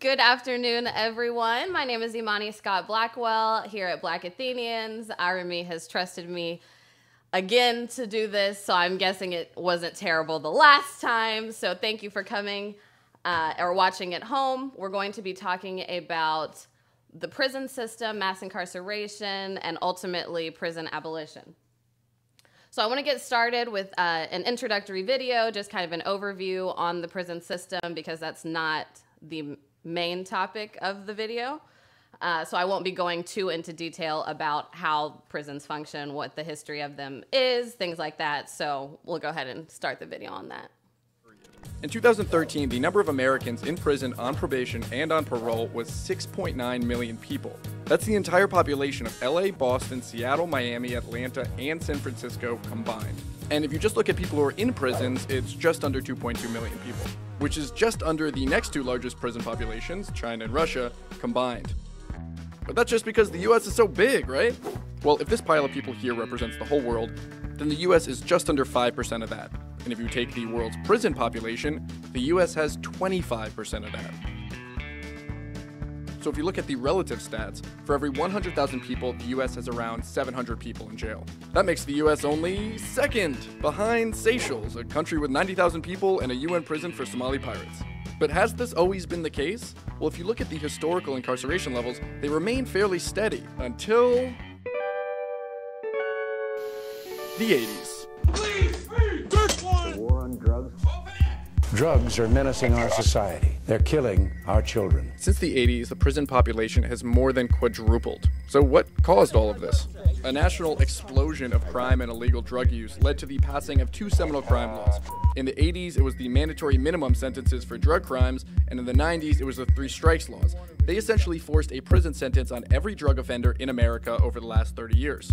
Good afternoon, everyone. My name is Imani Scott Blackwell here at Black Athenians. Irami has trusted me again to do this, so I'm guessing it wasn't terrible the last time. So thank you for coming uh, or watching at home. We're going to be talking about the prison system, mass incarceration, and ultimately prison abolition. So I want to get started with uh, an introductory video, just kind of an overview on the prison system because that's not the main topic of the video. Uh, so I won't be going too into detail about how prisons function, what the history of them is, things like that. So we'll go ahead and start the video on that. In 2013, the number of Americans in prison on probation and on parole was 6.9 million people. That's the entire population of LA, Boston, Seattle, Miami, Atlanta, and San Francisco combined. And if you just look at people who are in prisons, it's just under 2.2 million people, which is just under the next two largest prison populations, China and Russia, combined. But that's just because the US is so big, right? Well, if this pile of people here represents the whole world, then the US is just under 5% of that. And if you take the world's prison population, the US has 25% of that. So if you look at the relative stats, for every 100,000 people, the US has around 700 people in jail. That makes the US only second behind Seychelles, a country with 90,000 people and a UN prison for Somali pirates. But has this always been the case? Well, if you look at the historical incarceration levels, they remain fairly steady until the 80s. Drugs are menacing our society. They're killing our children. Since the 80s, the prison population has more than quadrupled. So, what caused all of this? A national explosion of crime and illegal drug use led to the passing of two seminal crime laws. In the 80s, it was the mandatory minimum sentences for drug crimes, and in the 90s, it was the three strikes laws. They essentially forced a prison sentence on every drug offender in America over the last 30 years.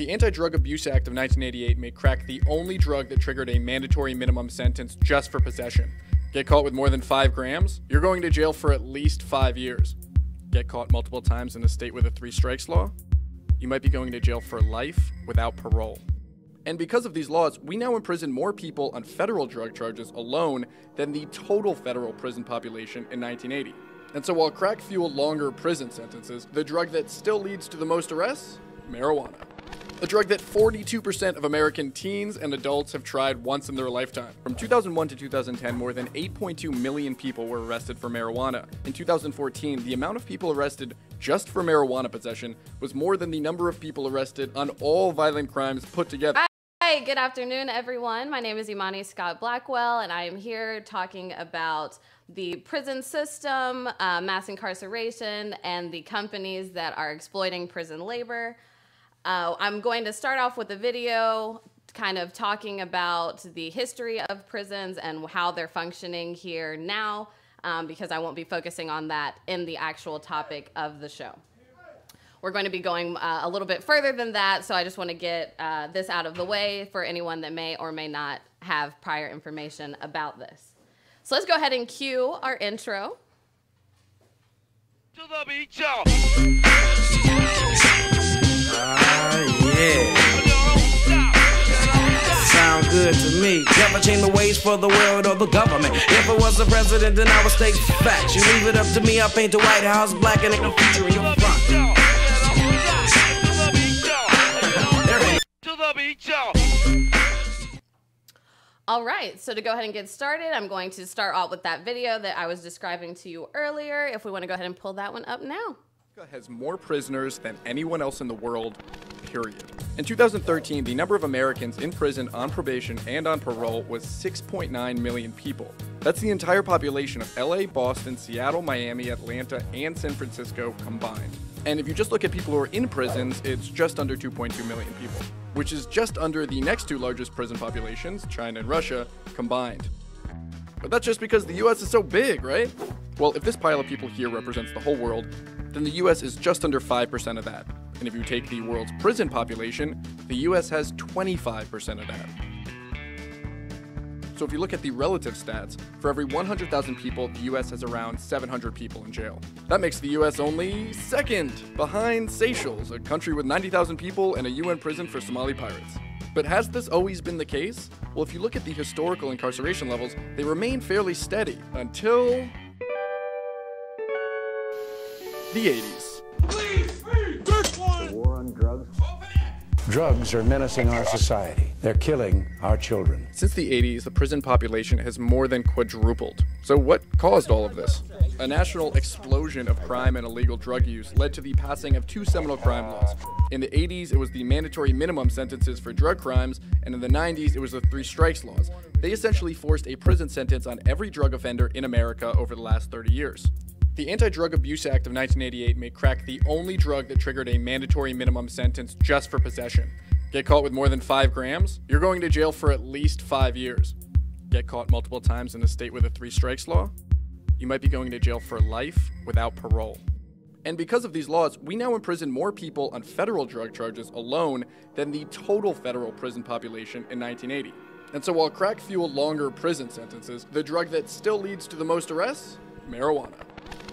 The Anti Drug Abuse Act of 1988 made crack the only drug that triggered a mandatory minimum sentence just for possession. Get caught with more than five grams, you're going to jail for at least five years. Get caught multiple times in a state with a three strikes law, you might be going to jail for life without parole. And because of these laws, we now imprison more people on federal drug charges alone than the total federal prison population in 1980. And so while crack fueled longer prison sentences, the drug that still leads to the most arrests? Marijuana a drug that 42% of American teens and adults have tried once in their lifetime. From 2001 to 2010, more than 8.2 million people were arrested for marijuana. In 2014, the amount of people arrested just for marijuana possession was more than the number of people arrested on all violent crimes put together. Hi, good afternoon, everyone. My name is Imani Scott Blackwell, and I am here talking about the prison system, uh, mass incarceration, and the companies that are exploiting prison labor. Uh, I'm going to start off with a video kind of talking about the history of prisons and how they're functioning here now, um, because I won't be focusing on that in the actual topic of the show. We're going to be going uh, a little bit further than that, so I just want to get uh, this out of the way for anyone that may or may not have prior information about this. So let's go ahead and cue our intro. To the beach, yeah. Sound good to me. Never change the ways for the world or the government. If I was the president, then I would state facts. You leave it up to me, I'll paint the White House black and ain't no future in your front. All right, so to go ahead and get started, I'm going to start off with that video that I was describing to you earlier. If we want to go ahead and pull that one up now has more prisoners than anyone else in the world, period. In 2013, the number of Americans in prison on probation and on parole was 6.9 million people. That's the entire population of LA, Boston, Seattle, Miami, Atlanta, and San Francisco combined. And if you just look at people who are in prisons, it's just under 2.2 million people, which is just under the next two largest prison populations, China and Russia, combined. But that's just because the US is so big, right? Well, if this pile of people here represents the whole world, then the US is just under 5% of that. And if you take the world's prison population, the US has 25% of that. So if you look at the relative stats, for every 100,000 people, the US has around 700 people in jail. That makes the US only second behind Seychelles, a country with 90,000 people and a UN prison for Somali pirates. But has this always been the case? Well, if you look at the historical incarceration levels, they remain fairly steady until The 80s. Please, please, The war on drugs. Drugs are menacing our society. They're killing our children. Since the 80s, the prison population has more than quadrupled. So, what caused all of this? A national explosion of crime and illegal drug use led to the passing of two seminal crime laws. In the 80s, it was the mandatory minimum sentences for drug crimes, and in the 90s, it was the three strikes laws. They essentially forced a prison sentence on every drug offender in America over the last 30 years. The Anti Drug Abuse Act of 1988 made crack the only drug that triggered a mandatory minimum sentence just for possession. Get caught with more than five grams, you're going to jail for at least five years. Get caught multiple times in a state with a three strikes law, you might be going to jail for life without parole. And because of these laws, we now imprison more people on federal drug charges alone than the total federal prison population in 1980. And so while crack fueled longer prison sentences, the drug that still leads to the most arrests? Marijuana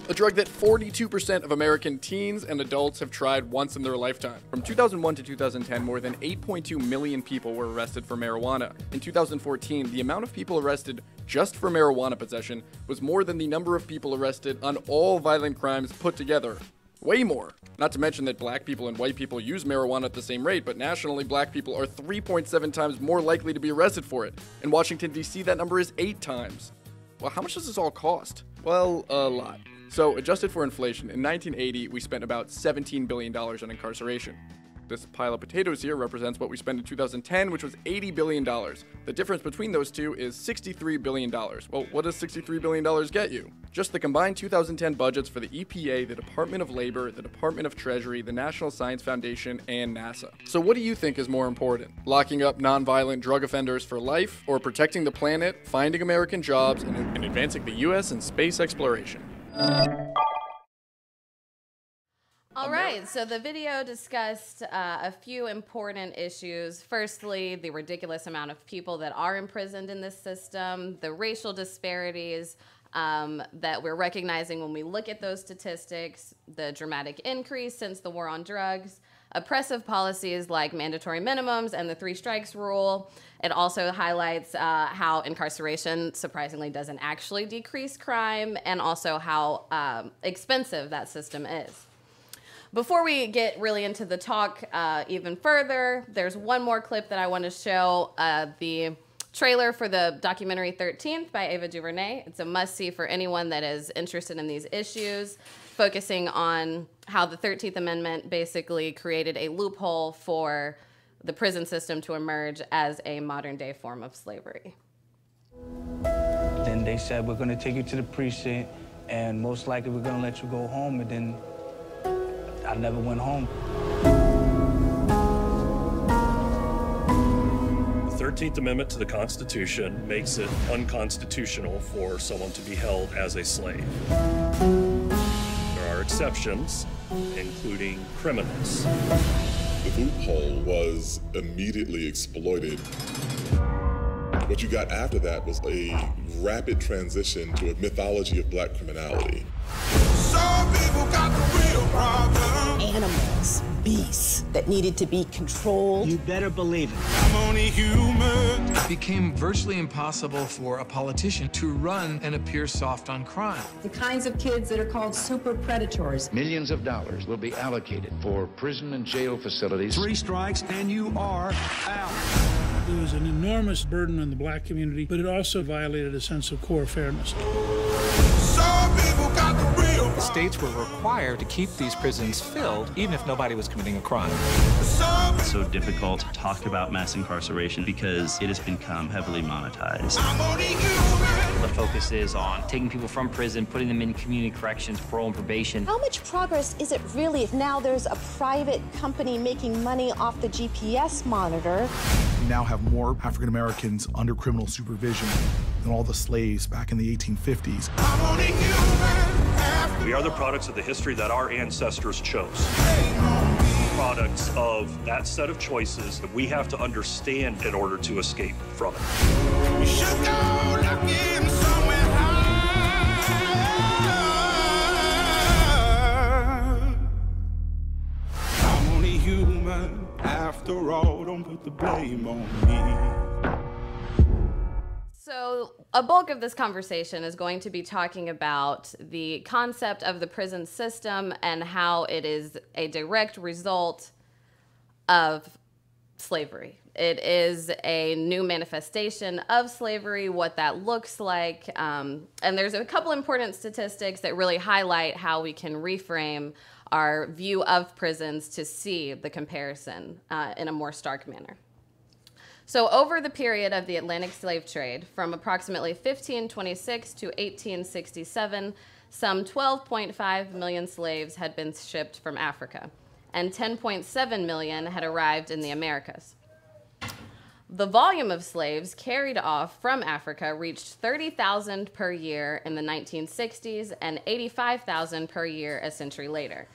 a drug that 42% of American teens and adults have tried once in their lifetime. From 2001 to 2010, more than 8.2 million people were arrested for marijuana. In 2014, the amount of people arrested just for marijuana possession was more than the number of people arrested on all violent crimes put together. Way more. Not to mention that black people and white people use marijuana at the same rate, but nationally, black people are 3.7 times more likely to be arrested for it. In Washington, D.C., that number is 8 times. Well, how much does this all cost? Well, a lot. So, adjusted for inflation, in 1980, we spent about $17 billion on incarceration. This pile of potatoes here represents what we spent in 2010, which was $80 billion. The difference between those two is $63 billion. Well, what does $63 billion get you? Just the combined 2010 budgets for the EPA, the Department of Labor, the Department of Treasury, the National Science Foundation, and NASA. So, what do you think is more important? Locking up nonviolent drug offenders for life, or protecting the planet, finding American jobs, and, and advancing the U.S. in space exploration? All right, so the video discussed uh, a few important issues. Firstly, the ridiculous amount of people that are imprisoned in this system, the racial disparities um, that we're recognizing when we look at those statistics, the dramatic increase since the war on drugs, oppressive policies like mandatory minimums and the three strikes rule. It also highlights uh, how incarceration surprisingly doesn't actually decrease crime and also how um, expensive that system is. Before we get really into the talk uh, even further, there's one more clip that I want to show uh, the trailer for the documentary 13th by Ava DuVernay. It's a must see for anyone that is interested in these issues focusing on how the 13th Amendment basically created a loophole for the prison system to emerge as a modern day form of slavery. Then they said, We're going to take you to the precinct, and most likely we're going to let you go home. And then I never went home. The 13th Amendment to the Constitution makes it unconstitutional for someone to be held as a slave There are exceptions, including criminals. Loophole was immediately exploited. What you got after that was a rapid transition to a mythology of black criminality. Some people got the real problem. Animals, beasts that needed to be controlled. You better believe it. I'm only human. It became virtually impossible for a politician to run and appear soft on crime. The kinds of kids that are called super predators. Millions of dollars will be allocated for prison and jail facilities. Three strikes and you are out. It was an enormous burden on the black community, but it also violated a sense of core fairness. The states were required to keep these prisons filled, even if nobody was committing a crime. It's so difficult to talk about mass incarceration because it has become heavily monetized. The focus is on taking people from prison, putting them in community corrections, parole and probation. How much progress is it really if now there's a private company making money off the GPS monitor? We now have more African Americans under criminal supervision than all the slaves back in the 1850s. We are the products of the history that our ancestors chose. Products of that set of choices that we have to understand in order to escape from it. So So, a bulk of this conversation is going to be talking about the concept of the prison system and how it is a direct result of slavery. It is a new manifestation of slavery, what that looks like. Um, and there's a couple important statistics that really highlight how we can reframe our view of prisons to see the comparison uh, in a more stark manner. So, over the period of the Atlantic slave trade, from approximately 1526 to 1867, some 12.5 million slaves had been shipped from Africa, and 10.7 million had arrived in the Americas. The volume of slaves carried off from Africa reached 30,000 per year in the 1960s and 85,000 per year a century later.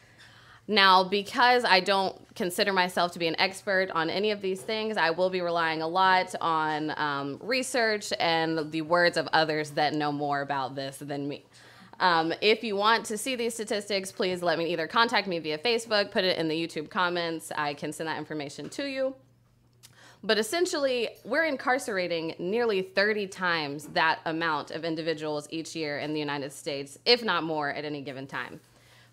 Now, because I don't consider myself to be an expert on any of these things, I will be relying a lot on um, research and the words of others that know more about this than me. Um, if you want to see these statistics, please let me either contact me via Facebook, put it in the YouTube comments. I can send that information to you. But essentially, we're incarcerating nearly 30 times that amount of individuals each year in the United States, if not more, at any given time.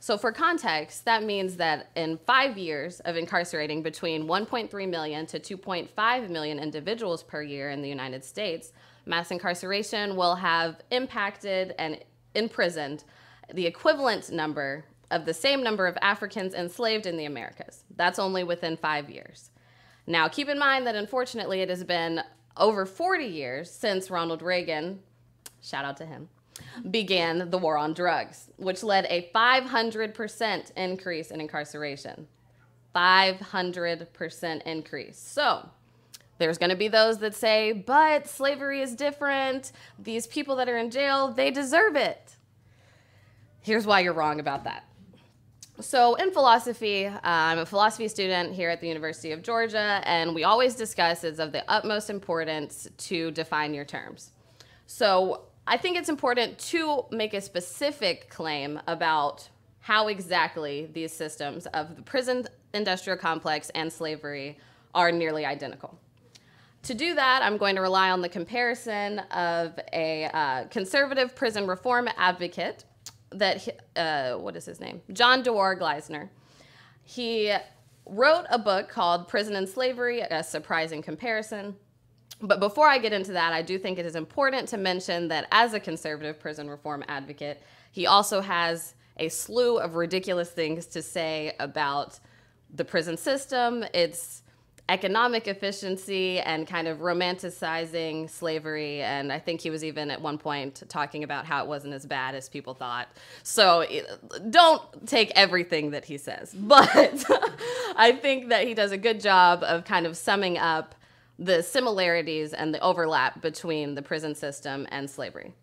So, for context, that means that in five years of incarcerating between 1.3 million to 2.5 million individuals per year in the United States, mass incarceration will have impacted and imprisoned the equivalent number of the same number of Africans enslaved in the Americas. That's only within five years. Now, keep in mind that unfortunately it has been over 40 years since Ronald Reagan, shout out to him, began the war on drugs, which led a 500% increase in incarceration. 500% increase. So, there's going to be those that say, but slavery is different. These people that are in jail, they deserve it. Here's why you're wrong about that. So, in philosophy, uh, I'm a philosophy student here at the University of Georgia, and we always discuss it's of the utmost importance to define your terms. So, I think it's important to make a specific claim about how exactly these systems of the prison industrial complex and slavery are nearly identical. To do that, I'm going to rely on the comparison of a uh, conservative prison reform advocate that, uh, what is his name? John Dewar Gleissner. He wrote a book called Prison and Slavery, A Surprising Comparison. But before I get into that, I do think it is important to mention that as a conservative prison reform advocate, he also has a slew of ridiculous things to say about the prison system, its economic efficiency, and kind of romanticizing slavery. And I think he was even at one point talking about how it wasn't as bad as people thought. So eh, don't take everything that he says. But I think that he does a good job of kind of summing up the similarities and the overlap between the prison system and slavery.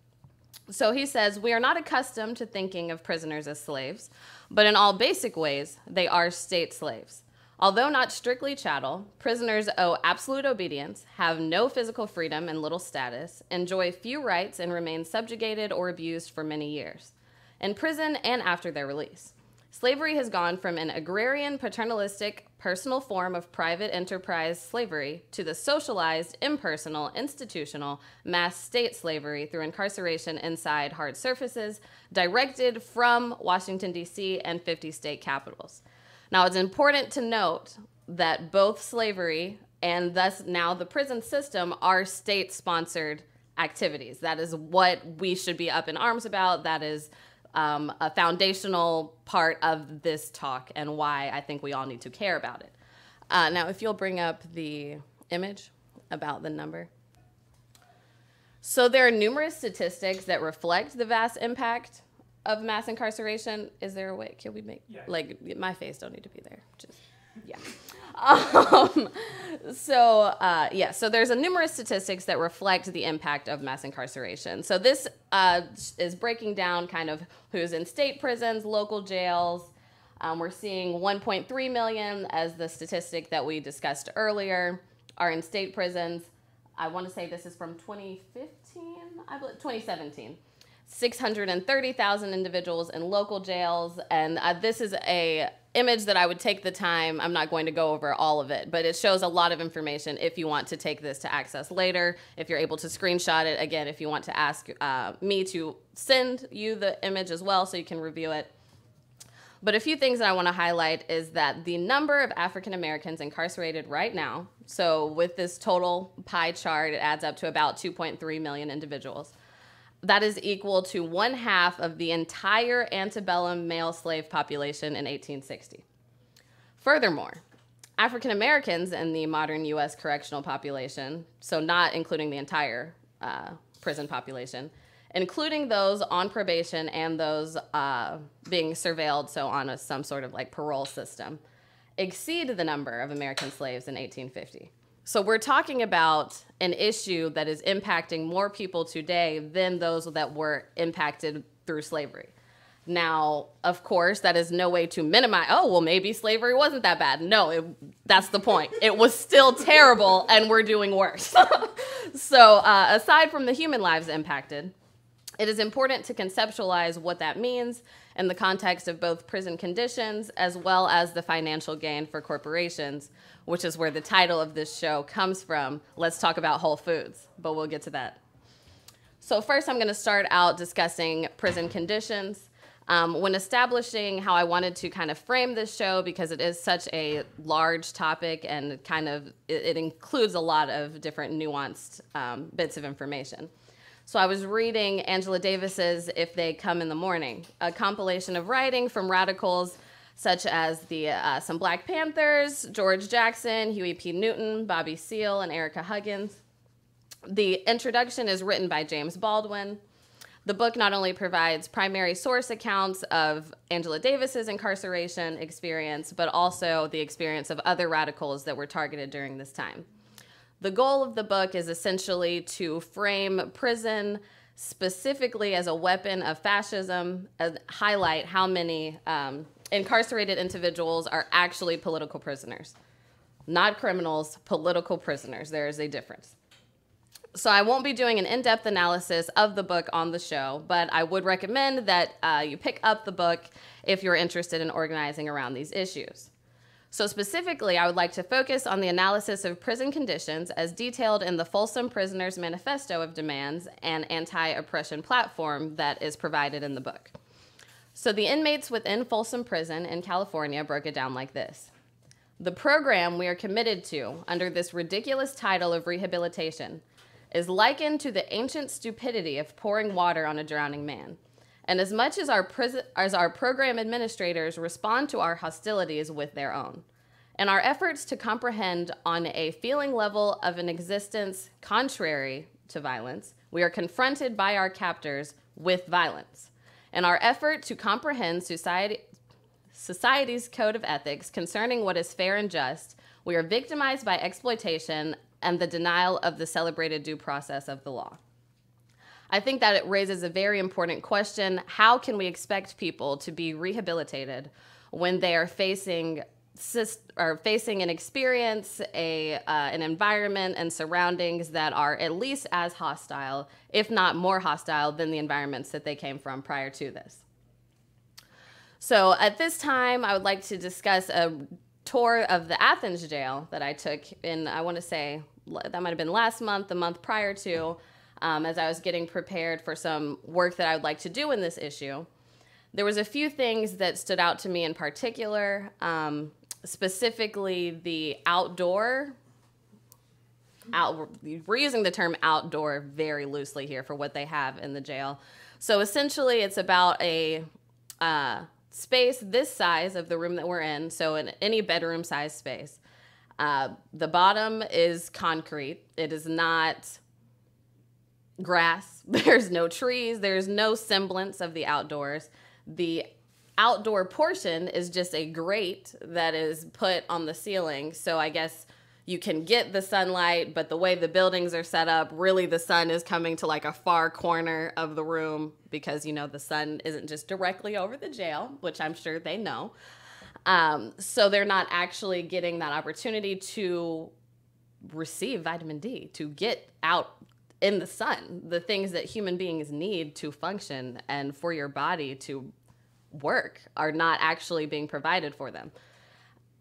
So he says, We are not accustomed to thinking of prisoners as slaves, but in all basic ways, they are state slaves. Although not strictly chattel, prisoners owe absolute obedience, have no physical freedom and little status, enjoy few rights, and remain subjugated or abused for many years, in prison and after their release. Slavery has gone from an agrarian, paternalistic, personal form of private enterprise slavery to the socialized, impersonal, institutional, mass state slavery through incarceration inside hard surfaces, directed from Washington, D.C. and 50 state capitals. Now, it's important to note that both slavery and thus now the prison system are state sponsored activities. That is what we should be up in arms about. That is um, a foundational part of this talk and why I think we all need to care about it. Uh, now, if you'll bring up the image about the number. So, there are numerous statistics that reflect the vast impact of mass incarceration. Is there a way? Can we make, yeah. like, my face don't need to be there. Just, yeah. Um, so uh, yeah, so there's a numerous statistics that reflect the impact of mass incarceration. So this uh, is breaking down kind of who's in state prisons, local jails. Um, we're seeing 1.3 million as the statistic that we discussed earlier are in state prisons. I want to say this is from 2015, I believe 2017. 630,000 individuals in local jails. And uh, this is a image that I would take the time. I'm not going to go over all of it, but it shows a lot of information if you want to take this to access later. If you're able to screenshot it, again, if you want to ask uh, me to send you the image as well so you can review it. But a few things that I want to highlight is that the number of African Americans incarcerated right now, so with this total pie chart, it adds up to about 2.3 million individuals that is equal to one half of the entire antebellum male slave population in 1860. Furthermore, African Americans in the modern US correctional population, so not including the entire uh, prison population, including those on probation and those uh, being surveilled, so on a, some sort of like parole system, exceed the number of American slaves in 1850. So we're talking about an issue that is impacting more people today than those that were impacted through slavery. Now, of course, that is no way to minimize. Oh, well, maybe slavery wasn't that bad. No, it, that's the point. It was still terrible, and we're doing worse. so, uh, aside from the human lives impacted, it is important to conceptualize what that means in the context of both prison conditions as well as the financial gain for corporations, which is where the title of this show comes from. Let's talk about Whole Foods, but we'll get to that. So, first, I'm going to start out discussing prison conditions. Um, when establishing how I wanted to kind of frame this show, because it is such a large topic and kind of it, it includes a lot of different nuanced um, bits of information. So I was reading Angela Davis's If They Come in the Morning, a compilation of writing from radicals such as the uh, some Black Panthers, George Jackson, Huey P. Newton, Bobby Seale, and Ericka Huggins. The introduction is written by James Baldwin. The book not only provides primary source accounts of Angela Davis's incarceration experience, but also the experience of other radicals that were targeted during this time. The goal of the book is essentially to frame prison specifically as a weapon of fascism and highlight how many um, incarcerated individuals are actually political prisoners. Not criminals, political prisoners. There is a difference. So I won't be doing an in-depth analysis of the book on the show, but I would recommend that uh, you pick up the book if you're interested in organizing around these issues. So, specifically, I would like to focus on the analysis of prison conditions as detailed in the Folsom Prisoners Manifesto of Demands and Anti Oppression platform that is provided in the book. So, the inmates within Folsom Prison in California broke it down like this The program we are committed to under this ridiculous title of rehabilitation is likened to the ancient stupidity of pouring water on a drowning man. And as much as our, as our program administrators respond to our hostilities with their own, and our efforts to comprehend on a feeling level of an existence contrary to violence, we are confronted by our captors with violence. In our effort to comprehend society, society's code of ethics concerning what is fair and just, we are victimized by exploitation and the denial of the celebrated due process of the law. I think that it raises a very important question. How can we expect people to be rehabilitated when they are facing are facing an experience, a uh, an environment and surroundings that are at least as hostile, if not more hostile, than the environments that they came from prior to this. So at this time, I would like to discuss a tour of the Athens jail that I took in, I want to say, that might have been last month, the month prior to, um, as I was getting prepared for some work that I would like to do in this issue. There was a few things that stood out to me in particular, um, specifically the outdoor. Out, we're using the term outdoor very loosely here for what they have in the jail. So essentially, it's about a uh, space this size of the room that we're in, so in any bedroom size space. Uh, the bottom is concrete. It is not grass. There's no trees. There's no semblance of the outdoors. The outdoor portion is just a grate that is put on the ceiling. So I guess you can get the sunlight, but the way the buildings are set up, really the sun is coming to like a far corner of the room because, you know, the sun isn't just directly over the jail, which I'm sure they know. Um, so they're not actually getting that opportunity to receive vitamin D, to get out in the sun. The things that human beings need to function and for your body to work are not actually being provided for them.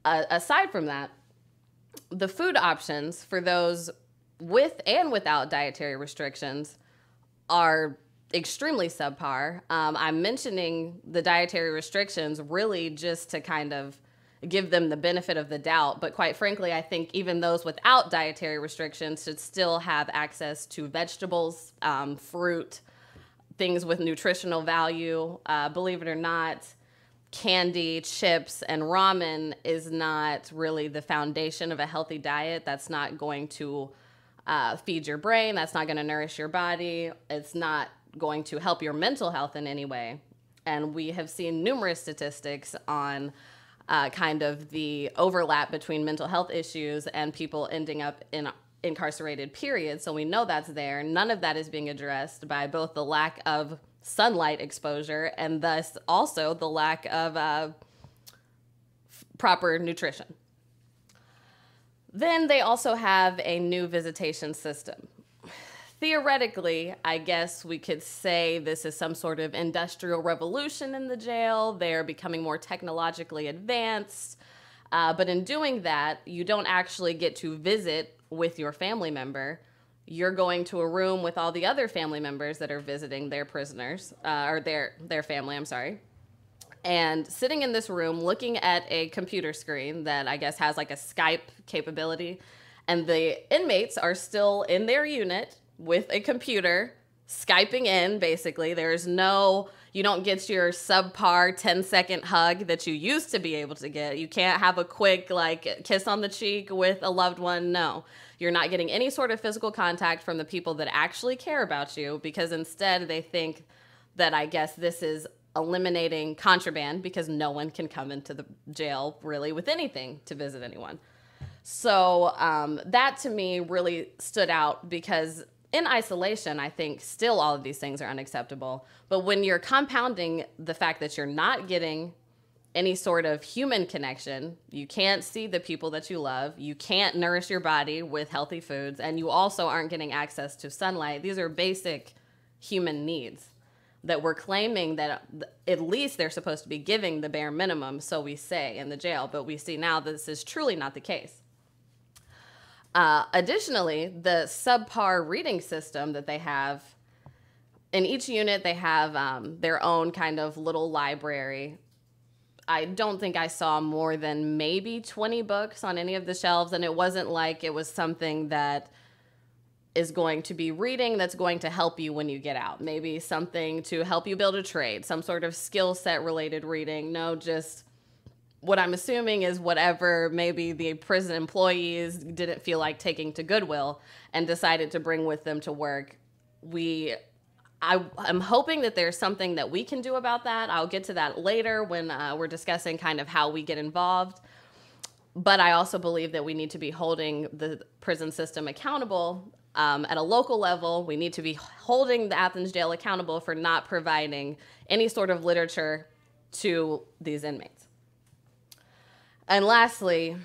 Uh, aside from that, the food options for those with and without dietary restrictions are extremely subpar. Um, I'm mentioning the dietary restrictions really just to kind of give them the benefit of the doubt. But quite frankly, I think even those without dietary restrictions should still have access to vegetables, um, fruit, things with nutritional value. Uh, believe it or not, candy, chips, and ramen is not really the foundation of a healthy diet. That's not going to uh, feed your brain. That's not going to nourish your body. It's not going to help your mental health in any way. And we have seen numerous statistics on uh, kind of the overlap between mental health issues and people ending up in incarcerated periods. So we know that's there. None of that is being addressed by both the lack of sunlight exposure and thus also the lack of uh, proper nutrition. Then they also have a new visitation system. Theoretically, I guess we could say this is some sort of industrial revolution in the jail. They're becoming more technologically advanced. Uh, but in doing that, you don't actually get to visit with your family member you're going to a room with all the other family members that are visiting their prisoners uh, or their their family. I'm sorry. And sitting in this room, looking at a computer screen that I guess has like a Skype capability, and the inmates are still in their unit with a computer, Skyping in basically. There's no, you don't get your subpar 10 second hug that you used to be able to get. You can't have a quick like kiss on the cheek with a loved one. No. You're not getting any sort of physical contact from the people that actually care about you because instead they think that I guess this is eliminating contraband because no one can come into the jail really with anything to visit anyone. So um, that to me really stood out because in isolation, I think still all of these things are unacceptable. But when you're compounding the fact that you're not getting any sort of human connection. You can't see the people that you love. You can't nourish your body with healthy foods. And you also aren't getting access to sunlight. These are basic human needs that we're claiming that at least they're supposed to be giving the bare minimum, so we say in the jail. But we see now this is truly not the case. Uh, additionally, the subpar reading system that they have in each unit, they have um, their own kind of little library I don't think I saw more than maybe 20 books on any of the shelves. And it wasn't like it was something that is going to be reading that's going to help you when you get out. Maybe something to help you build a trade, some sort of skill set related reading. No, just what I'm assuming is whatever maybe the prison employees didn't feel like taking to Goodwill and decided to bring with them to work. We I, am hoping that there's something that we can do about that. I'll get to that later when uh, we're discussing kind of how we get involved. But I also believe that we need to be holding the prison system accountable um, at a local level. We need to be holding the Athens jail accountable for not providing any sort of literature to these inmates. And lastly,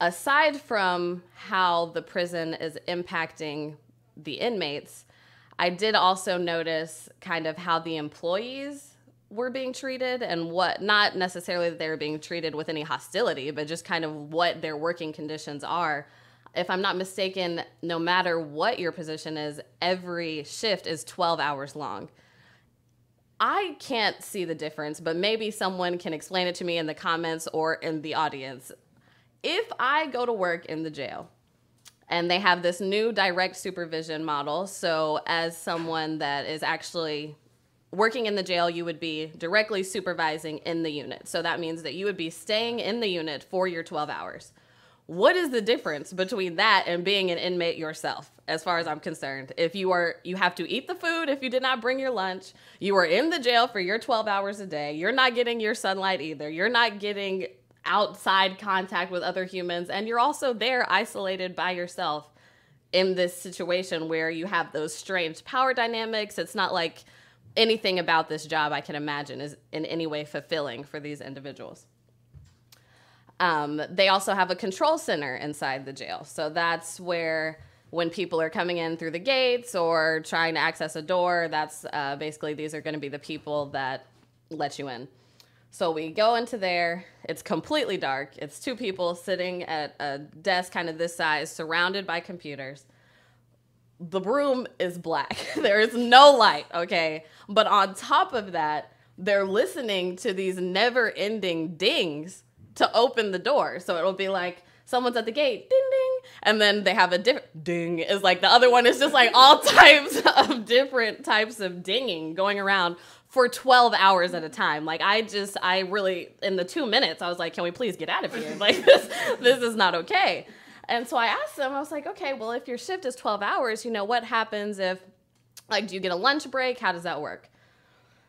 aside from how the prison is impacting the inmates, I did also notice kind of how the employees were being treated and what not necessarily that they were being treated with any hostility, but just kind of what their working conditions are. If I'm not mistaken, no matter what your position is, every shift is 12 hours long. I can't see the difference, but maybe someone can explain it to me in the comments or in the audience. If I go to work in the jail and they have this new direct supervision model. So, as someone that is actually working in the jail, you would be directly supervising in the unit. So, that means that you would be staying in the unit for your 12 hours. What is the difference between that and being an inmate yourself, as far as I'm concerned? If you are, you have to eat the food if you did not bring your lunch. You are in the jail for your 12 hours a day. You're not getting your sunlight either. You're not getting outside contact with other humans and you're also there isolated by yourself in this situation where you have those strange power dynamics it's not like anything about this job i can imagine is in any way fulfilling for these individuals um, they also have a control center inside the jail so that's where when people are coming in through the gates or trying to access a door, that's uh, basically these are going to be the people that let you in. So we go into there. It's completely dark. It's two people sitting at a desk kind of this size, surrounded by computers. The room is black. there is no light, okay? But on top of that, they're listening to these never ending dings to open the door. So it'll be like, someone's at the gate, ding ding, and then they have a different ding. Is like the other one is just like all types of different types of dinging going around for 12 hours at a time. Like I just, I really, in the two minutes, I was like, can we please get out of here? Like this, this is not okay. And so I asked them, I was like, okay, well, if your shift is 12 hours, you know, what happens if, like, do you get a lunch break? How does that work?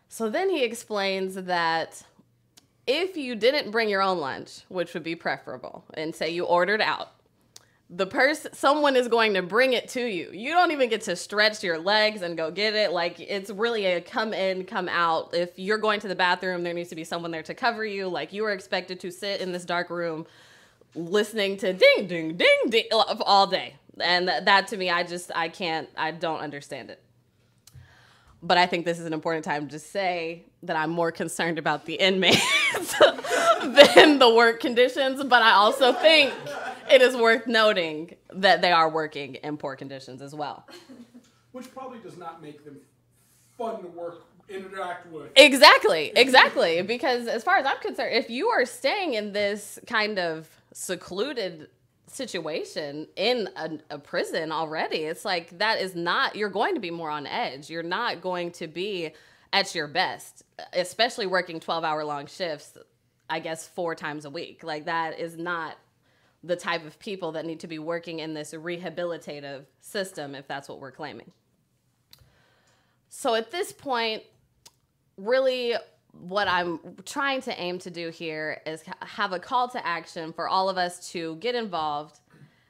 So then he explains that if you didn't bring your own lunch, which would be preferable, and say you ordered out, the person someone is going to bring it to you. You don't even get to stretch your legs and go get it. Like it's really a come in, come out. If you're going to the bathroom, there needs to be someone there to cover you. Like you are expected to sit in this dark room listening to ding ding ding ding all day. And that to me I just I can't I don't understand it. But I think this is an important time to say that I'm more concerned about the inmates than the work conditions. But I also think it is worth noting that they are working in poor conditions as well. Which probably does not make them fun to work, interact with. Exactly, exactly. Because as far as I'm concerned, if you are staying in this kind of secluded situation in a, a, prison already. It's like that is not, you're going to be more on edge. You're not going to be at your best, especially working 12 hour long shifts, I guess, four times a week. Like that is not the type of people that need to be working in this rehabilitative system, if that's what we're claiming. So at this point, really what I'm trying to aim to do here is have a call to action for all of us to get involved,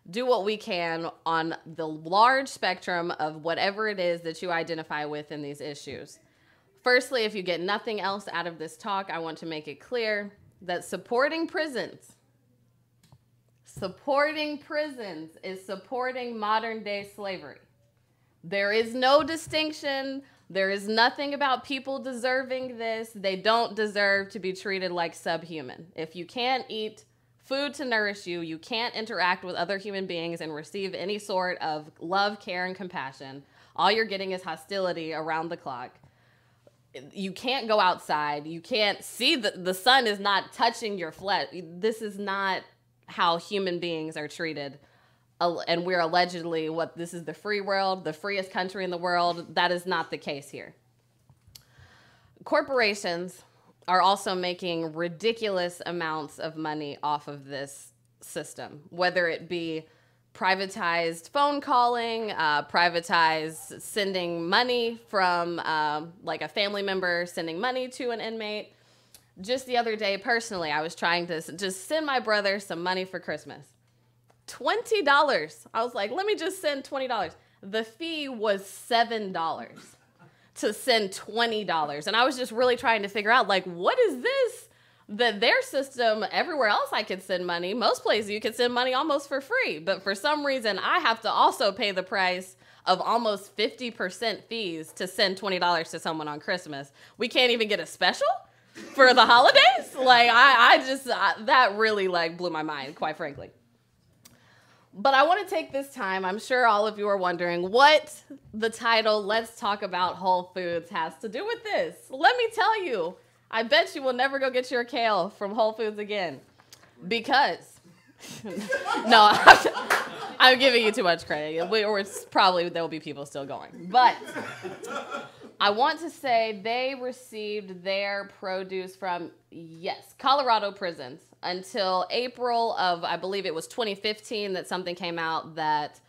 do what we can on the large spectrum of whatever it is that you identify with in these issues. Firstly, if you get nothing else out of this talk, I want to make it clear that supporting prisons, supporting prisons is supporting modern day slavery. There is no distinction there is nothing about people deserving this. They don't deserve to be treated like subhuman. If you can't eat food to nourish you, you can't interact with other human beings and receive any sort of love, care, and compassion. All you're getting is hostility around the clock. You can't go outside. You can't see the, the sun is not touching your flesh. This is not how human beings are treated and we're allegedly what this is the free world, the freest country in the world. That is not the case here. Corporations are also making ridiculous amounts of money off of this system, whether it be privatized phone calling, uh, privatized sending money from uh, like a family member sending money to an inmate. Just the other day, personally, I was trying to just send my brother some money for Christmas $20. I was like, let me just send $20. The fee was $7 to send $20. And I was just really trying to figure out, like, what is this? That their system, everywhere else I could send money, most places you could send money almost for free. But for some reason, I have to also pay the price of almost 50% fees to send $20 to someone on Christmas. We can't even get a special for the holidays? Like, I, I just, I, that really, like, blew my mind, quite frankly. But I want to take this time. I'm sure all of you are wondering what the title Let's Talk About Whole Foods has to do with this. Let me tell you, I bet you will never go get your kale from Whole Foods again. Because, no, I'm giving you too much credit. Or it's probably there will be people still going. But I want to say they received their produce from, yes, Colorado prisons until April of, I believe it was 2015, that something came out that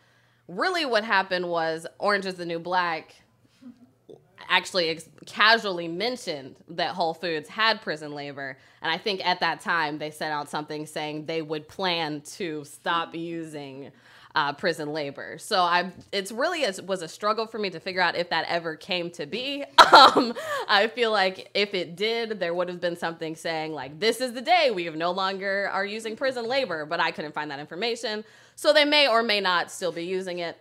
really what happened was Orange is the New Black actually ex- casually mentioned that Whole Foods had prison labor. And I think at that time they sent out something saying they would plan to stop using uh, prison labor. So I, it's really a, was a struggle for me to figure out if that ever came to be. Um, I feel like if it did, there would have been something saying like, "This is the day we have no longer are using prison labor," but I couldn't find that information. So they may or may not still be using it.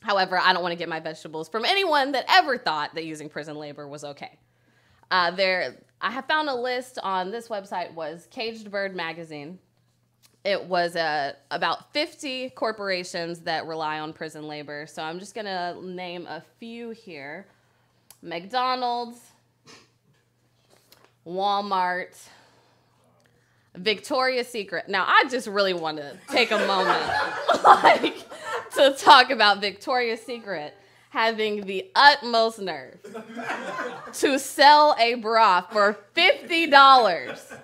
However, I don't want to get my vegetables from anyone that ever thought that using prison labor was okay. Uh, there, I have found a list on this website was Caged Bird magazine. It was uh, about 50 corporations that rely on prison labor. So I'm just gonna name a few here: McDonald's, Walmart, Victoria's Secret. Now, I just really want to take a moment like, to talk about Victoria's Secret having the utmost nerve to sell a bra for $50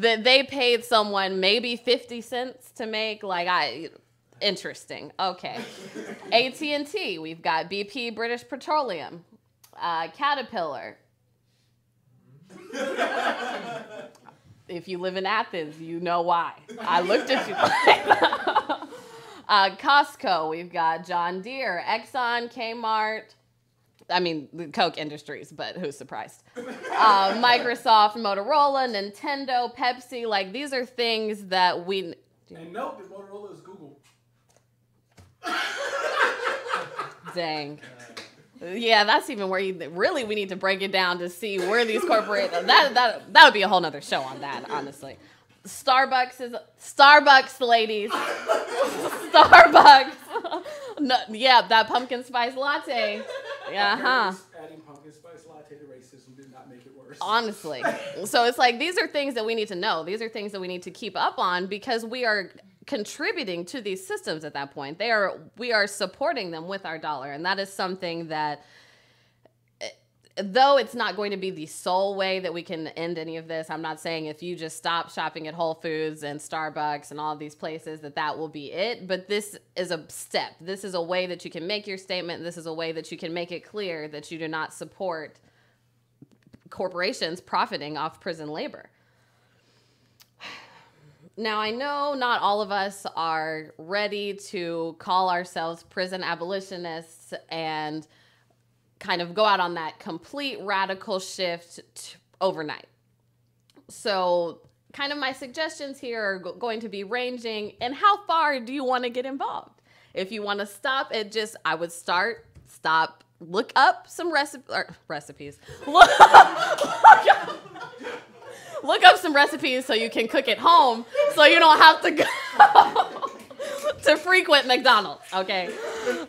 that they paid someone maybe 50 cents to make like I interesting. Okay. AT&T, we've got BP British Petroleum, uh, Caterpillar, if you live in Athens, you know why. I looked at you. uh, Costco, we've got John Deere, Exxon, Kmart. I mean, the Koch Industries, but who's surprised? Uh, Microsoft, Motorola, Nintendo, Pepsi. Like, these are things that we. And note that Motorola is Google. Dang. Yeah, that's even where you really we need to break it down to see where these corporate that that that would be a whole nother show on that, honestly. Starbucks is Starbucks, ladies. Starbucks. no, yeah, that pumpkin spice latte. Yeah, huh. Adding pumpkin spice latte to racism did not make it worse. Honestly. So it's like these are things that we need to know. These are things that we need to keep up on because we are contributing to these systems at that point. They are we are supporting them with our dollar and that is something that though it's not going to be the sole way that we can end any of this i'm not saying if you just stop shopping at whole foods and starbucks and all these places that that will be it but this is a step. This is a way that you can make your statement. This is a way that you can make it clear that you do not support corporations profiting off prison labor. Now, I know not all of us are ready to call ourselves prison abolitionists and kind of go out on that complete radical shift t- overnight. So, kind of my suggestions here are go- going to be ranging and how far do you want to get involved? If you want to stop it, just I would start, stop, look up some recipe recipes. Look up look up some recipes so you can cook at home so you don't have to go to frequent McDonald's, okay?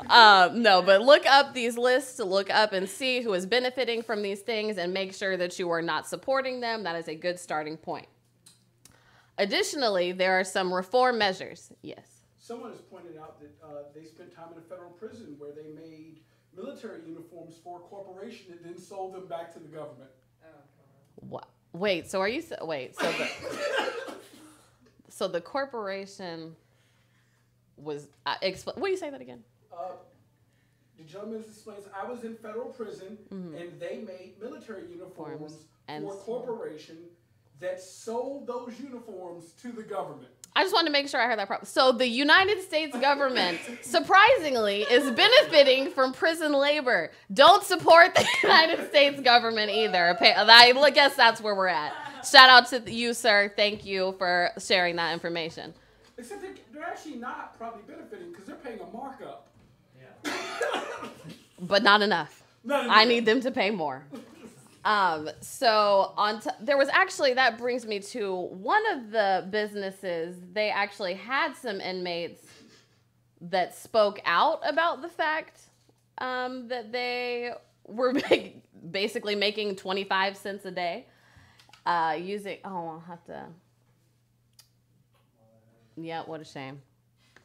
Um, no, but look up these lists, look up and see who is benefiting from these things and make sure that you are not supporting them. That is a good starting point. Additionally, there are some reform measures. Yes. Someone has pointed out that uh, they spent time in a federal prison where they made military uniforms for a corporation and then sold them back to the government. What? Wait, so are you wait, so the So the corporation was uh, expl- What do you say that again? Uh, the gentleman explains I was in federal prison Mhm. and they made military uniforms and for a corporation that sold those uniforms to the government. I just wanted to make sure I heard that properly. So the United States government, surprisingly, is benefiting from prison labor. Don't support the United States government either. I guess that's where we're at. Shout out to you, sir. Thank you for sharing that information. Except they, they're actually not probably benefiting because they're paying a markup. Yeah. but not enough. Not I need them to pay more. Um, so on t- there was actually that brings me to one of the businesses. They actually had some inmates that spoke out about the fact um, that they were basically making 25 cents a day uh, using. Oh, I'll have to. Yeah, what a shame.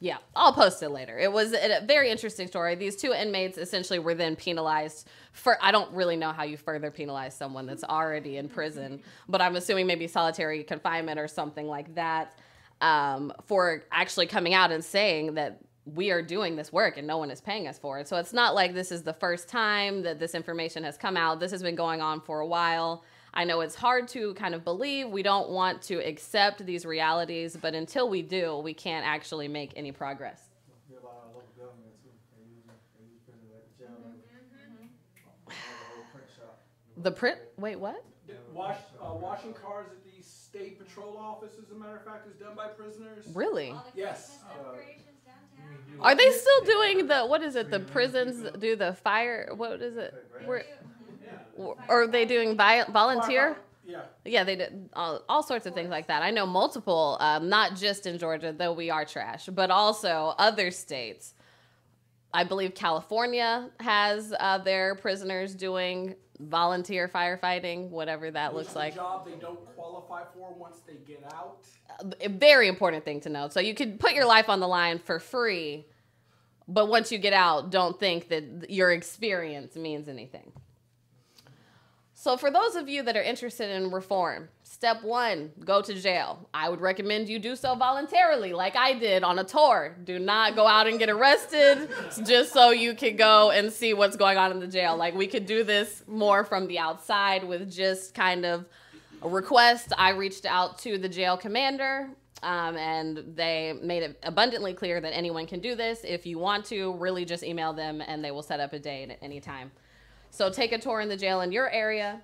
Yeah, I'll post it later. It was a very interesting story. These two inmates essentially were then penalized for. I don't really know how you further penalize someone that's already in prison, but I'm assuming maybe solitary confinement or something like that um, for actually coming out and saying that we are doing this work and no one is paying us for it. So it's not like this is the first time that this information has come out. This has been going on for a while. I know it's hard to kind of believe. We don't want to accept these realities, but until we do, we can't actually make any progress. The print? Wait, what? Wash, uh, washing cars at the state patrol office, as a matter of fact, is done by prisoners. Really? Yes. Are they still doing the what is it? The prisons do the fire. What is it? Where, or are they doing volunteer? Yeah. Yeah, they did all, all sorts of things like that. I know multiple, um, not just in Georgia, though we are trash, but also other states. I believe California has uh, their prisoners doing volunteer firefighting, whatever that Which looks like. job they don't qualify for once they get out. A very important thing to know. So you could put your life on the line for free, but once you get out, don't think that your experience means anything. So, for those of you that are interested in reform, step one, go to jail. I would recommend you do so voluntarily, like I did on a tour. Do not go out and get arrested just so you can go and see what's going on in the jail. Like, we could do this more from the outside with just kind of a request. I reached out to the jail commander. Um, and they made it abundantly clear that anyone can do this. If you want to, really just email them and they will set up a date at any time. So take a tour in the jail in your area.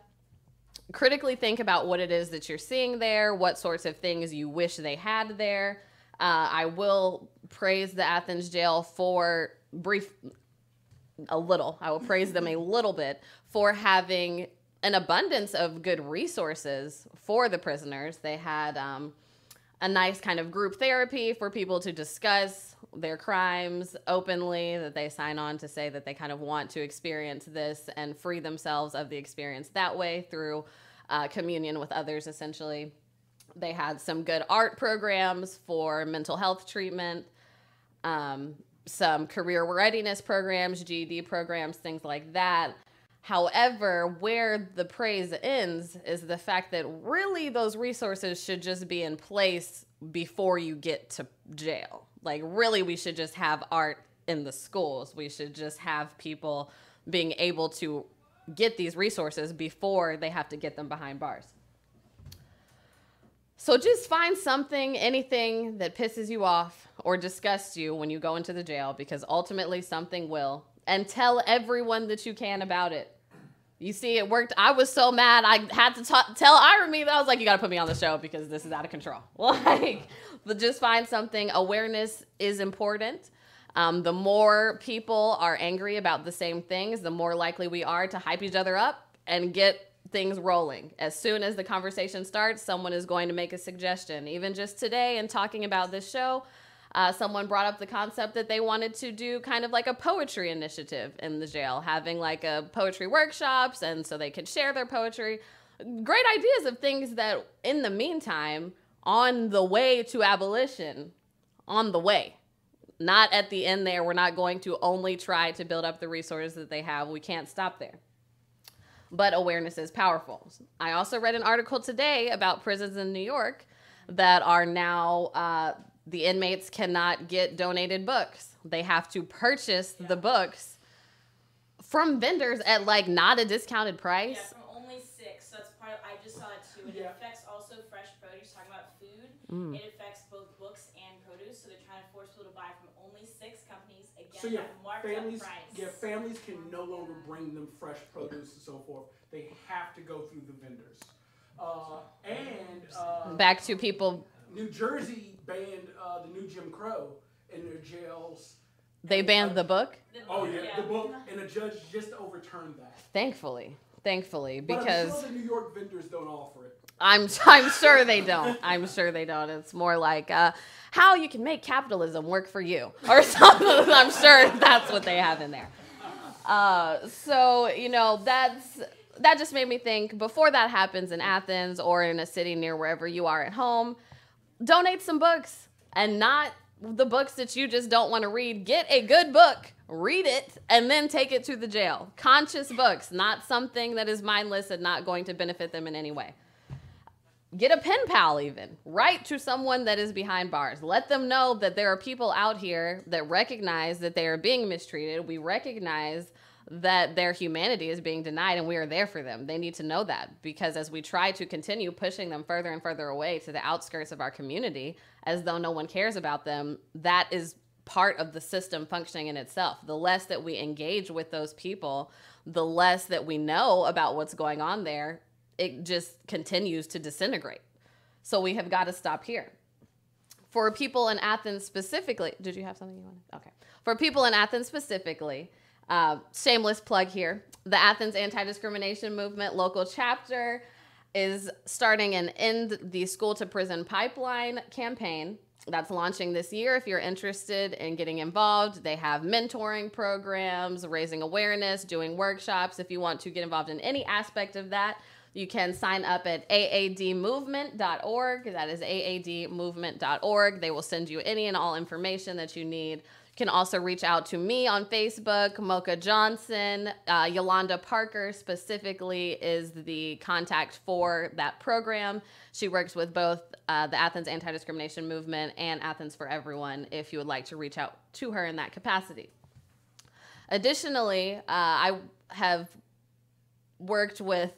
Critically think about what it is that you're seeing there, what sorts of things you wish they had there. Uh, I will praise the Athens jail for brief, a little. I will praise them a little bit for having an abundance of good resources for the prisoners. They had um, a nice kind of group therapy for people to discuss their crimes openly, that they sign on to say that they kind of want to experience this and free themselves of the experience that way through uh, communion with others, essentially. They had some good art programs for mental health treatment, um, some career readiness programs, GED programs, things like that. However, where the praise ends is the fact that really those resources should just be in place before you get to jail. Like, really, we should just have art in the schools. We should just have people being able to get these resources before they have to get them behind bars. So just find something, anything that pisses you off or disgusts you when you go into the jail, because ultimately something will. And tell everyone that you can about it. You see, it worked. I was so mad. I had to ta- tell Irene that I was like, "You got to put me on the show because this is out of control." Like, but just find something. Awareness is important. Um, the more people are angry about the same things, the more likely we are to hype each other up and get things rolling. As soon as the conversation starts, someone is going to make a suggestion. Even just today, in talking about this show, uh, someone brought up the concept that they wanted to do kind of like a poetry initiative in the jail, having like a poetry workshops, and so they could share their poetry. Great ideas of things that, in the meantime, on the way to abolition, on the way, not at the end there. We're not going to only try to build up the resources that they have. We can't stop there. But awareness is powerful. I also read an article today about prisons in New York that are now uh, the inmates cannot get donated books. They have to purchase yeah. the books from vendors at like not a discounted price. Yeah, from only six. So That's part. Of, I just saw it too. It yeah. affects also fresh produce. Talking about food, mm. it affects both books and produce. So they're trying to force people to buy from only six companies. Again, so yeah, marked families, price. yeah, families can no longer bring them fresh produce and so forth. They have to go through the vendors. Uh, and uh, back to people. New Jersey banned uh, the new Jim Crow in their jails. They banned the book. Oh yeah, yeah, the book, and a judge just overturned that. Thankfully, thankfully, but because I'm sure the New York vendors don't offer it. I'm I'm sure they don't. I'm sure they don't. It's more like uh, how you can make capitalism work for you or something. I'm sure that's what they have in there. Uh, so you know that's that just made me think. Before that happens in Athens or in a city near wherever you are at home, donate some books and not the books that you just don't want to read. Get a good book, read it, and then take it to the jail. Conscious books, not something that is mindless and not going to benefit them in any way. Get a pen pal, even. Write to someone that is behind bars. Let them know that there are people out here that recognize that they are being mistreated. We recognize that their humanity is being denied and we are there for them. They need to know that because as we try to continue pushing them further and further away to the outskirts of our community as though no one cares about them, that is part of the system functioning in itself. The less that we engage with those people, the less that we know about what's going on there, it just continues to disintegrate. So we have got to stop here. for people in Athens specifically, did you have something you wanted? Okay. For people in Athens specifically, uh, shameless plug here. The Athens Anti Discrimination Movement local chapter is starting an End the School to Prison Pipeline campaign that's launching this year. If you're interested in getting involved, they have mentoring programs, raising awareness, doing workshops. If you want to get involved in any aspect of that, you can sign up at aadmovement.org. That is aadmovement.org. They will send you any and all information that you need can also reach out to me on Facebook, Mocha Johnson. Uh, Yolanda Parker specifically is the contact for that program. She works with both uh, the Athens Anti Discrimination Movement and Athens for Everyone if you would like to reach out to her in that capacity. Additionally, uh, I have worked with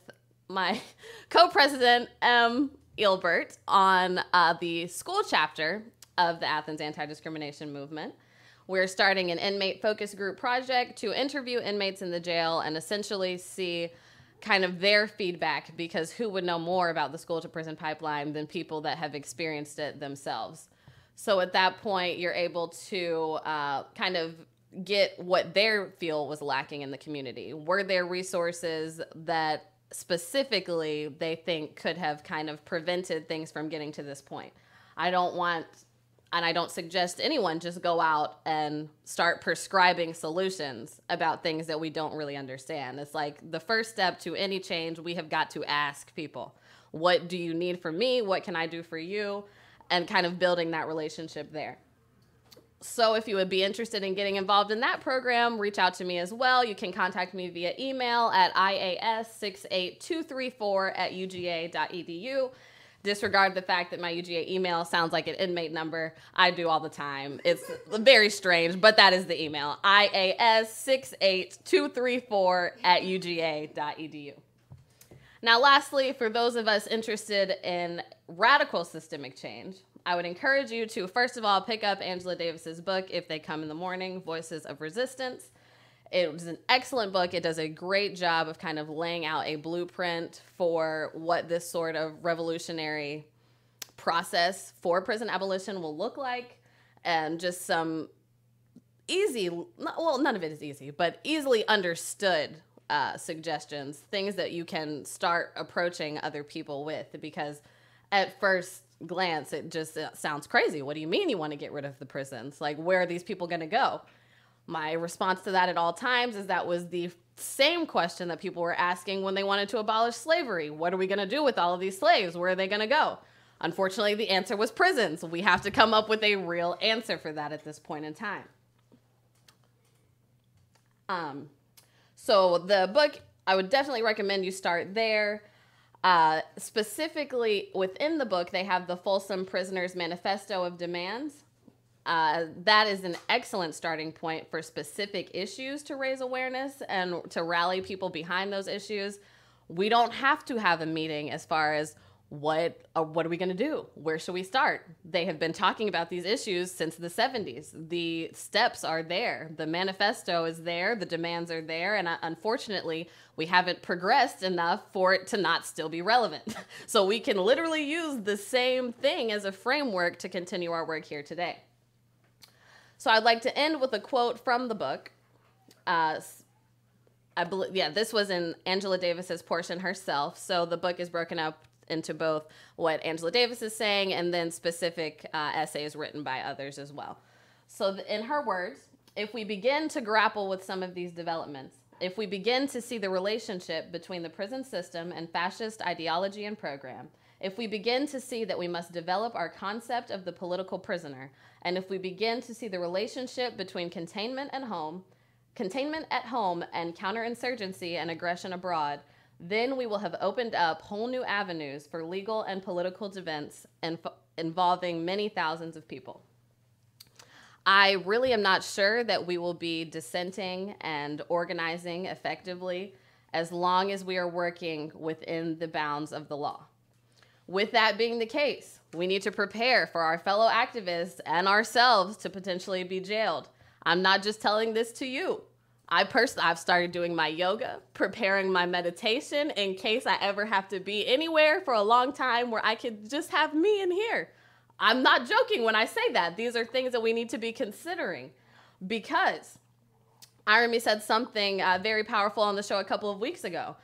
my co president, M. Ilbert, on uh, the school chapter of the Athens Anti Discrimination Movement. We're starting an inmate focus group project to interview inmates in the jail and essentially see kind of their feedback because who would know more about the school to prison pipeline than people that have experienced it themselves? So at that point, you're able to uh, kind of get what their feel was lacking in the community. Were there resources that specifically they think could have kind of prevented things from getting to this point? I don't want and I don't suggest anyone just go out and start prescribing solutions about things that we don't really understand. It's like the first step to any change, we have got to ask people, what do you need from me? What can I do for you? And kind of building that relationship there. So if you would be interested in getting involved in that program, reach out to me as well. You can contact me via email at ias68234 at uga.edu disregard the fact that my UGA email sounds like an inmate number. I do all the time. It's very strange, but that is the email IAS68234 at UGA.edu. Now, lastly, for those of us interested in radical systemic change, I would encourage you to, first of all, pick up Angela Davis's book, If They Come in the Morning Voices of Resistance. It was an excellent book. It does a great job of kind of laying out a blueprint for what this sort of revolutionary process for prison abolition will look like and just some easy, well, none of it is easy, but easily understood uh, suggestions, things that you can start approaching other people with because at first glance, it just sounds crazy. What do you mean you want to get rid of the prisons? Like, where are these people going to go? My response to that at all times is that was the same question that people were asking when they wanted to abolish slavery. What are we going to do with all of these slaves? Where are they going to go? Unfortunately, the answer was prisons. We have to come up with a real answer for that at this point in time. Um, so the book, I would definitely recommend you start there. Uh, specifically within the book, they have the Folsom Prisoners Manifesto of Demands. Uh, that is an excellent starting point for specific issues to raise awareness and to rally people behind those issues. We don't have to have a meeting as far as what uh, what are we going to do? Where should we start? They have been talking about these issues since the 70s. The steps are there. The manifesto is there, the demands are there, and uh, unfortunately, we haven't progressed enough for it to not still be relevant. so we can literally use the same thing as a framework to continue our work here today. So I'd like to end with a quote from the book. Uh, I believe, yeah, this was in Angela Davis's portion herself. So the book is broken up into both what Angela Davis is saying and then specific uh, essays written by others as well. So, in her words, if we begin to grapple with some of these developments, if we begin to see the relationship between the prison system and fascist ideology and program, if we begin to see that we must develop our concept of the political prisoner, and if we begin to see the relationship between containment and home, containment at home and counterinsurgency and aggression abroad, then we will have opened up whole new avenues for legal and political defense inf- involving many thousands of people. I really am not sure that we will be dissenting and organizing effectively as long as we are working within the bounds of the law. With that being the case, we need to prepare for our fellow activists and ourselves to potentially be jailed. I'm not just telling this to you. I personally, I've started doing my yoga, preparing my meditation in case I ever have to be anywhere for a long time where I could just have me in here. I'm not joking when I say that. These are things that we need to be considering because Irami said something uh, very powerful on the show a couple of weeks ago.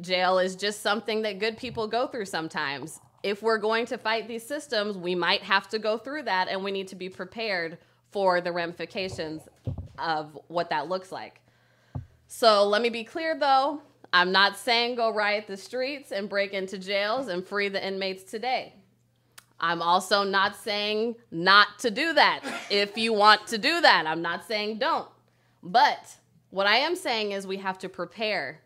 Jail is just something that good people go through sometimes. If we're going to fight these systems, we might have to go through that, and we need to be prepared for the ramifications of what that looks like. So let me be clear though I'm not saying go riot the streets and break into jails and free the inmates today. I'm also not saying not to do that if you want to do that. I'm not saying don't. But what I am saying is we have to prepare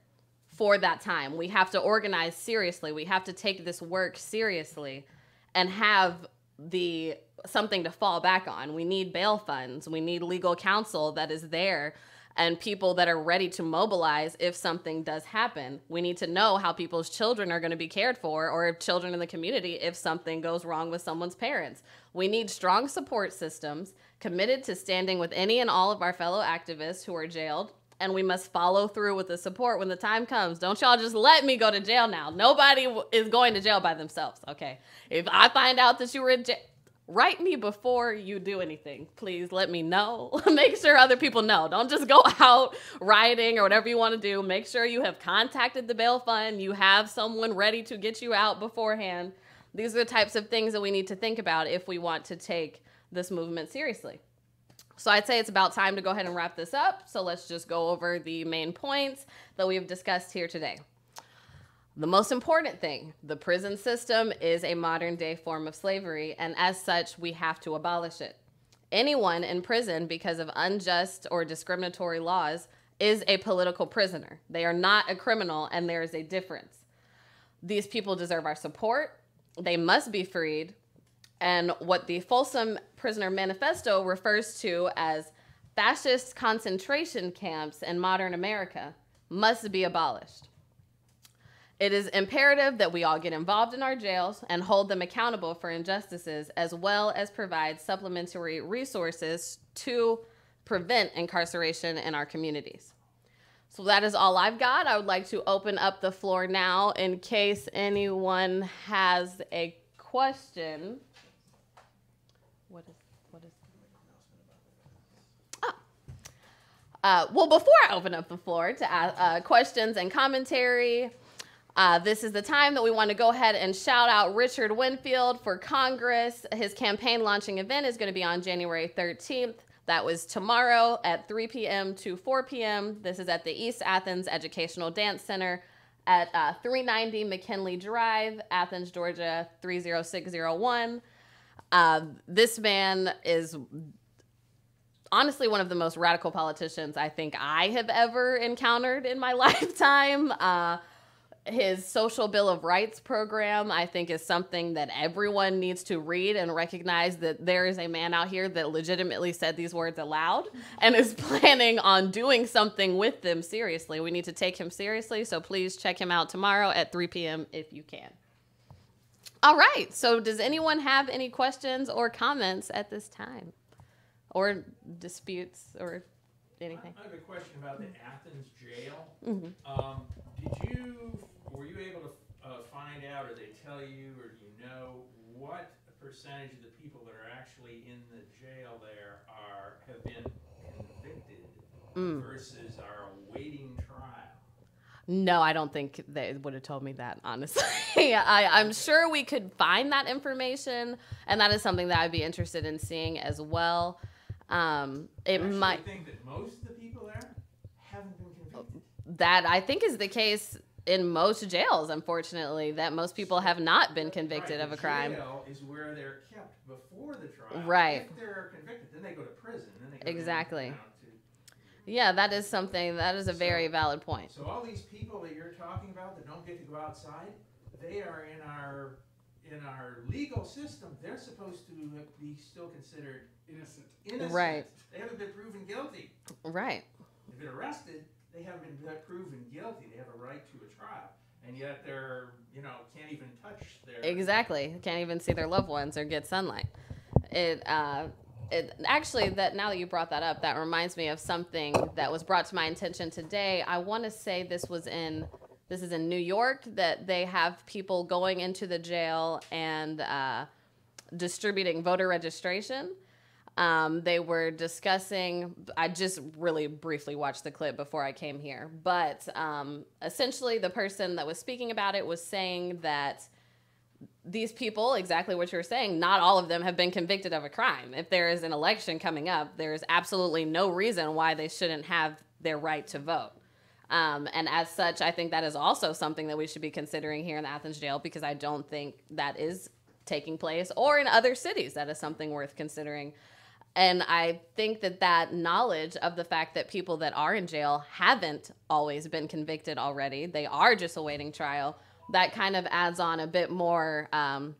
for that time. We have to organize seriously. We have to take this work seriously and have the something to fall back on. We need bail funds. We need legal counsel that is there and people that are ready to mobilize if something does happen. We need to know how people's children are going to be cared for or children in the community if something goes wrong with someone's parents. We need strong support systems committed to standing with any and all of our fellow activists who are jailed and we must follow through with the support when the time comes. Don't y'all just let me go to jail now. Nobody is going to jail by themselves, okay? If I find out that you were in jail, write me before you do anything. Please let me know. Make sure other people know. Don't just go out rioting or whatever you want to do. Make sure you have contacted the bail fund, you have someone ready to get you out beforehand. These are the types of things that we need to think about if we want to take this movement seriously. So I'd say it's about time to go ahead and wrap this up. So let's just go over the main points that we've discussed here today. The most important thing the prison system is a modern day form of slavery, and as such, we have to abolish it. Anyone in prison because of unjust or discriminatory laws is a political prisoner. They are not a criminal, and there is a difference. These people deserve our support. They must be freed, and what the Folsom Prisoner Manifesto refers to as fascist concentration camps in modern America must be abolished. It is imperative that we all get involved in our jails and hold them accountable for injustices, as well as provide supplementary resources to prevent incarceration in our communities. So that is all I've got. I would like to open up the floor now in case anyone has a question. What is what is? Oh. Uh, well, before I open up the floor to ask uh, questions and commentary, uh, this is the time that we want to go ahead and shout out Richard Winfield for Congress. His campaign launching event is going to be on January 13th. That was tomorrow at 3 p.m. to 4 p.m. This is at the East Athens Educational Dance Center at uh, 390 McKinley Drive, Athens, Georgia 30601. Uh, this man is honestly one of the most radical politicians I think I have ever encountered in my lifetime. Uh, his social bill of rights program i think is something that everyone needs to read and recognize that there is a man out here that legitimately said these words aloud and is planning on doing something with them seriously we need to take him seriously so please check him out tomorrow at 3 p.m if you can all right. So, does anyone have any questions or comments at this time, or disputes or anything? I have a question about the Athens jail. Mhm. Um, did you, were you able to uh, find out, or they tell you, or do you know what percentage of the people that are actually in the jail there are have been convicted Mm. versus are awaiting trial? No, I don't think they would have told me that, honestly. I, I'm sure we could find that information, and that is something that I'd be interested in seeing as well. Um, it I might think that most of the people there haven't been convicted. that I think is the case in most jails, unfortunately, that most people have not been convicted Right, of a crime. Jail is where they're kept before the trial. Right. If they're convicted, then they go to prison. Go Exactly. know, Yeah, that is something that is a very valid point. So all these people that you're talking about that don't get to go outside, they are in our in our legal system. They're supposed to be still considered innocent. Innocent. Right. They haven't been proven guilty. Right. They've been arrested. They haven't been proven guilty. They have a right to a trial, and yet they're you know can't even touch their Exactly. Can't even see their loved ones or get sunlight. It uh it actually that now that you brought that up, that reminds me of something that was brought to my attention today. I want to say this was in this is in New York that they have people going into the jail and uh distributing voter registration. Um, they were discussing, I just really briefly watched the clip before I came here, but um, essentially the person that was speaking about it was saying that these people, exactly what you're saying, not all of them have been convicted of a crime. If there is an election coming up, there is absolutely no reason why they shouldn't have their right to vote. Um, and as such, I think that is also something that we should be considering here in the Athens jail because I don't think that is taking place or in other cities. That is something worth considering. And I think that that knowledge of the fact that people that are in jail haven't always been convicted already, they are just awaiting trial that kind of adds on a bit more um,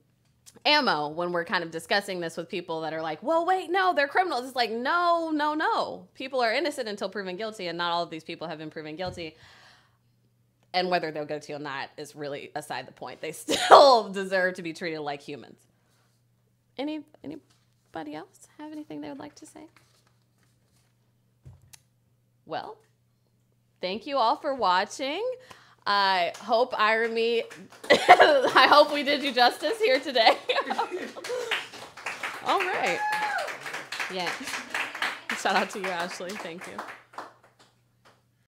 ammo when we're kind of discussing this with people that are like, well, wait, no, they're criminals. It's like, no, no, no. People are innocent until proven guilty, and not all of these people have been proven guilty. And whether they'll go to or not is really aside the point. They still deserve to be treated like humans. Any any anybody else have anything they would like to say? Well, thank you all for watching. I hope Irami, I hope we did you justice here today. All right. Yeah. Shout out to you, Ashley. Thank you.